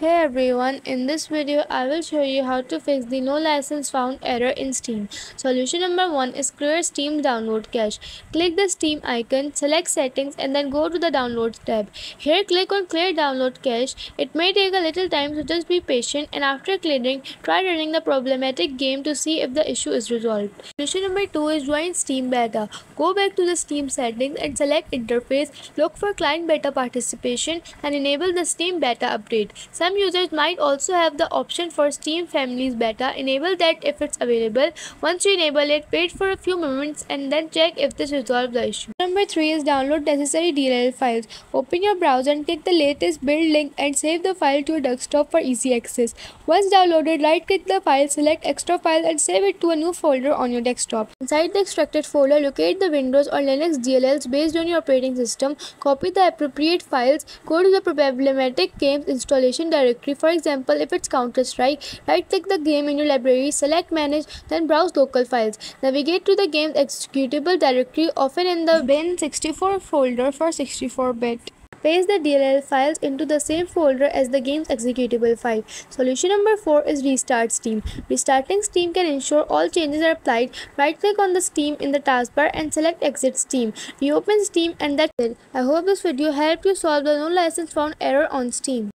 Hey everyone, in this video I will show you how to fix the no license found error in Steam. Solution number 1 is clear Steam download cache. Click the Steam icon, select settings and then go to the downloads tab. Here click on clear download cache. It may take a little time so just be patient and after clearing, try running the problematic game to see if the issue is resolved. Solution number 2 is join Steam beta. Go back to the Steam settings and select interface, look for client beta participation and enable the Steam beta update. Some some users might also have the option for Steam Families Beta. Enable that if it's available. Once you enable it, wait for a few moments and then check if this resolves the issue. Number 3 is download necessary DLL files. Open your browser and click the latest build link and save the file to your desktop for easy access. Once downloaded, right click the file, select extra file and save it to a new folder on your desktop. Inside the extracted folder, locate the Windows or Linux DLLs based on your operating system. Copy the appropriate files, go to the problematic games installation directory directory. For example, if it's Counter-Strike, right-click the game in your library, select Manage, then browse local files. Navigate to the game's executable directory, often in the bin64 folder for 64-bit. Paste the DLL files into the same folder as the game's executable file. Solution number 4 is Restart Steam. Restarting Steam can ensure all changes are applied. Right-click on the Steam in the taskbar and select Exit Steam. Reopen Steam and that's it. I hope this video helped you solve the no license found error on Steam.